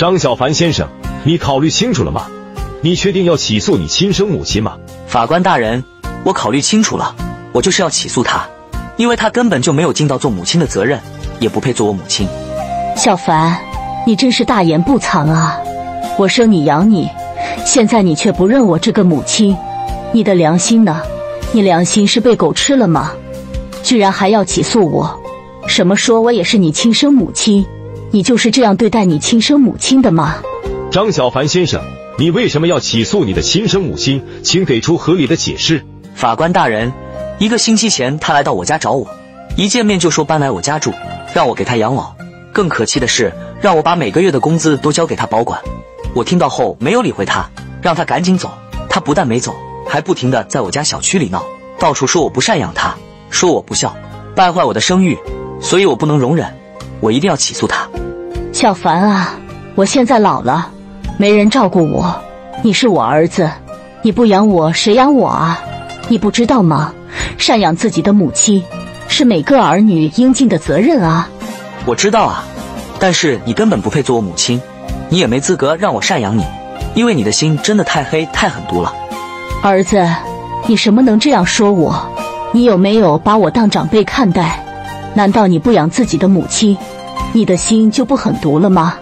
张小凡先生，你考虑清楚了吗？你确定要起诉你亲生母亲吗？法官大人，我考虑清楚了，我就是要起诉她，因为她根本就没有尽到做母亲的责任，也不配做我母亲。小凡，你真是大言不惭啊！我生你养你，现在你却不认我这个母亲，你的良心呢？你良心是被狗吃了吗？居然还要起诉我？什么说我也是你亲生母亲？你就是这样对待你亲生母亲的吗？张小凡先生，你为什么要起诉你的亲生母亲？请给出合理的解释。法官大人，一个星期前他来到我家找我，一见面就说搬来我家住，让我给他养老。更可气的是，让我把每个月的工资都交给他保管。我听到后没有理会他，让他赶紧走。他不但没走，还不停的在我家小区里闹，到处说我不赡养他，说我不孝，败坏我的声誉，所以我不能容忍，我一定要起诉他。小凡啊，我现在老了，没人照顾我，你是我儿子，你不养我谁养我啊？你不知道吗？赡养自己的母亲是每个儿女应尽的责任啊！我知道啊，但是你根本不配做我母亲，你也没资格让我赡养你，因为你的心真的太黑太狠毒了。儿子，你什么能这样说我？你有没有把我当长辈看待？难道你不养自己的母亲？你的心就不狠毒了吗？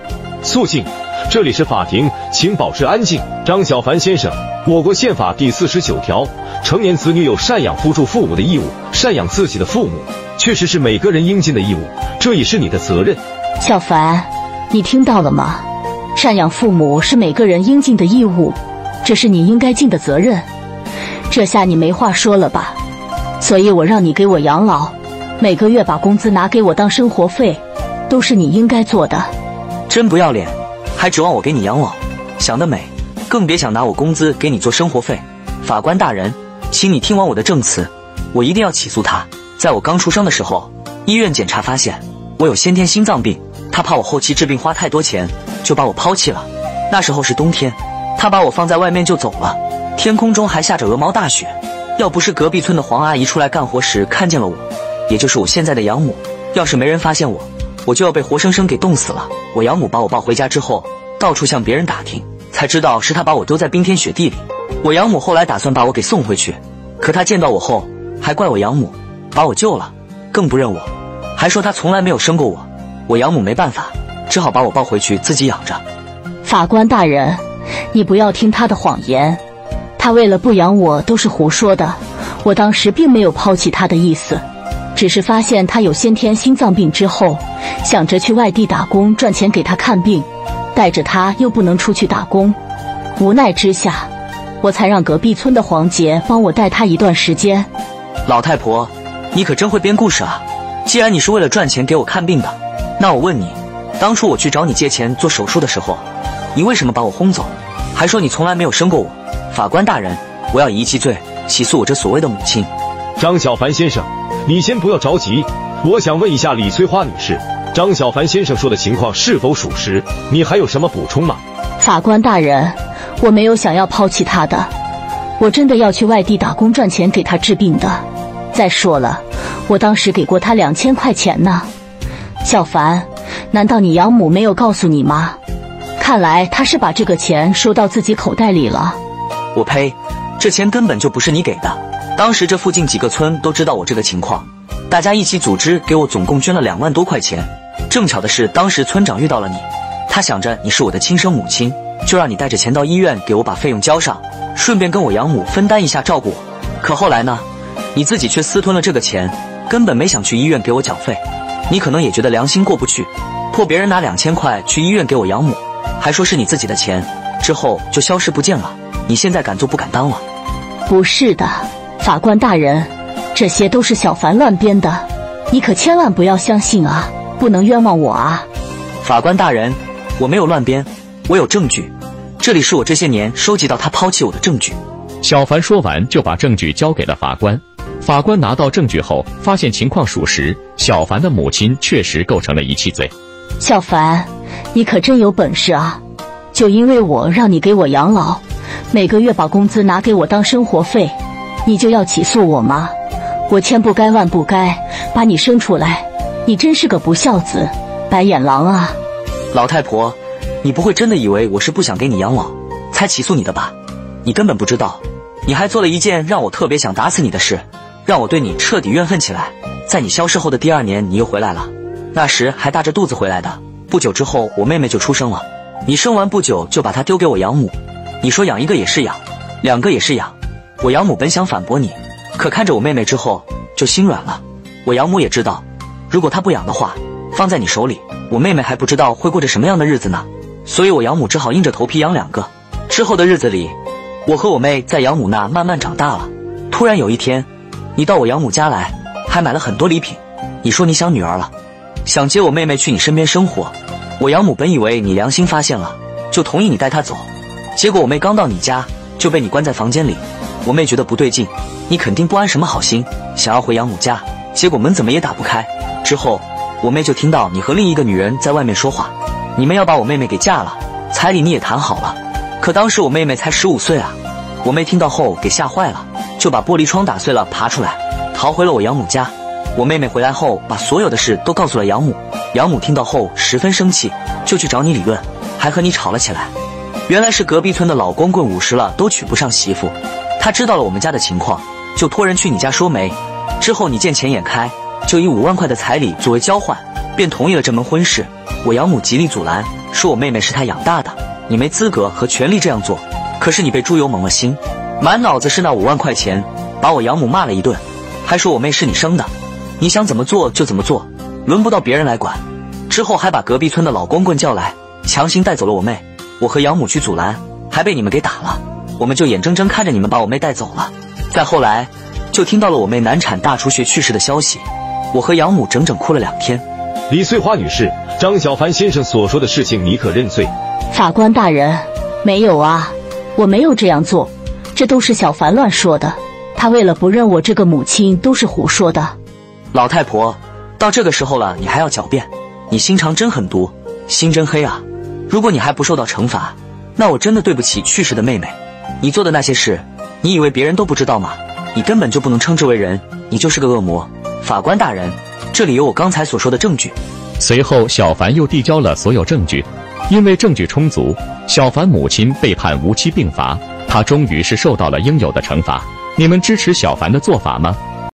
肃静，这里是法庭，请保持安静。张小凡先生，我国宪法第四十九条，成年子女有赡养扶助父母的义务，赡养自己的父母确实是每个人应尽的义务，这也是你的责任。小凡，你听到了吗？赡养父母是每个人应尽的义务，这是你应该尽的责任。这下你没话说了吧？所以我让你给我养老，每个月把工资拿给我当生活费。都是你应该做的，真不要脸，还指望我给你养老，想得美！更别想拿我工资给你做生活费。法官大人，请你听完我的证词，我一定要起诉他。在我刚出生的时候，医院检查发现我有先天心脏病，他怕我后期治病花太多钱，就把我抛弃了。那时候是冬天，他把我放在外面就走了，天空中还下着鹅毛大雪。要不是隔壁村的黄阿姨出来干活时看见了我，也就是我现在的养母，要是没人发现我。我就要被活生生给冻死了。我养母把我抱回家之后，到处向别人打听，才知道是他把我丢在冰天雪地里。我养母后来打算把我给送回去，可他见到我后，还怪我养母把我救了，更不认我，还说他从来没有生过我。我养母没办法，只好把我抱回去自己养着。法官大人，你不要听他的谎言，他为了不养我都是胡说的。我当时并没有抛弃他的意思。只是发现他有先天心脏病之后，想着去外地打工赚钱给他看病，带着他又不能出去打工，无奈之下，我才让隔壁村的黄杰帮我带他一段时间。老太婆，你可真会编故事啊！既然你是为了赚钱给我看病的，那我问你，当初我去找你借钱做手术的时候，你为什么把我轰走，还说你从来没有生过我？法官大人，我要以遗弃罪起诉我这所谓的母亲。张小凡先生。你先不要着急，我想问一下李翠花女士，张小凡先生说的情况是否属实？你还有什么补充吗？法官大人，我没有想要抛弃他的，我真的要去外地打工赚钱给他治病的。再说了，我当时给过他两千块钱呢。小凡，难道你养母没有告诉你吗？看来他是把这个钱收到自己口袋里了。我呸，这钱根本就不是你给的。当时这附近几个村都知道我这个情况，大家一起组织给我，总共捐了两万多块钱。正巧的是，当时村长遇到了你，他想着你是我的亲生母亲，就让你带着钱到医院给我把费用交上，顺便跟我养母分担一下照顾我。可后来呢，你自己却私吞了这个钱，根本没想去医院给我缴费。你可能也觉得良心过不去，迫别人拿两千块去医院给我养母，还说是你自己的钱，之后就消失不见了。你现在敢做不敢当了？不是的。法官大人，这些都是小凡乱编的，你可千万不要相信啊！不能冤枉我啊！法官大人，我没有乱编，我有证据，这里是我这些年收集到他抛弃我的证据。小凡说完就把证据交给了法官。法官拿到证据后，发现情况属实，小凡的母亲确实构成了遗弃罪。小凡，你可真有本事啊！就因为我让你给我养老，每个月把工资拿给我当生活费。你就要起诉我吗？我千不该万不该把你生出来，你真是个不孝子，白眼狼啊！老太婆，你不会真的以为我是不想给你养老才起诉你的吧？你根本不知道，你还做了一件让我特别想打死你的事，让我对你彻底怨恨起来。在你消失后的第二年，你又回来了，那时还大着肚子回来的。不久之后，我妹妹就出生了，你生完不久就把她丢给我养母。你说养一个也是养，两个也是养。我养母本想反驳你，可看着我妹妹之后就心软了。我养母也知道，如果她不养的话，放在你手里，我妹妹还不知道会过着什么样的日子呢。所以我养母只好硬着头皮养两个。之后的日子里，我和我妹在养母那慢慢长大了。突然有一天，你到我养母家来，还买了很多礼品。你说你想女儿了，想接我妹妹去你身边生活。我养母本以为你良心发现了，就同意你带她走。结果我妹刚到你家，就被你关在房间里。我妹觉得不对劲，你肯定不安什么好心，想要回养母家，结果门怎么也打不开。之后，我妹就听到你和另一个女人在外面说话。你们要把我妹妹给嫁了，彩礼你也谈好了，可当时我妹妹才十五岁啊！我妹听到后给吓坏了，就把玻璃窗打碎了，爬出来逃回了我养母家。我妹妹回来后，把所有的事都告诉了养母。养母听到后十分生气，就去找你理论，还和你吵了起来。原来是隔壁村的老光棍五十了都娶不上媳妇，他知道了我们家的情况，就托人去你家说媒。之后你见钱眼开，就以五万块的彩礼作为交换，便同意了这门婚事。我养母极力阻拦，说我妹妹是她养大的，你没资格和权利这样做。可是你被猪油蒙了心，满脑子是那五万块钱，把我养母骂了一顿，还说我妹是你生的，你想怎么做就怎么做，轮不到别人来管。之后还把隔壁村的老光棍叫来，强行带走了我妹。我和养母去阻拦，还被你们给打了。我们就眼睁睁看着你们把我妹带走了。再后来，就听到了我妹难产大出血去世的消息，我和养母整整哭了两天。李翠花女士，张小凡先生所说的事情，你可认罪？法官大人，没有啊，我没有这样做，这都是小凡乱说的。他为了不认我这个母亲，都是胡说的。老太婆，到这个时候了，你还要狡辩？你心肠真狠毒，心真黑啊！如果你还不受到惩罚，那我真的对不起去世的妹妹。你做的那些事，你以为别人都不知道吗？你根本就不能称之为人，你就是个恶魔。法官大人。这里有我刚才所说的证据。随后，小凡又递交了所有证据。因为证据充足，小凡母亲被判无期并罚，她终于是受到了应有的惩罚。你们支持小凡的做法吗？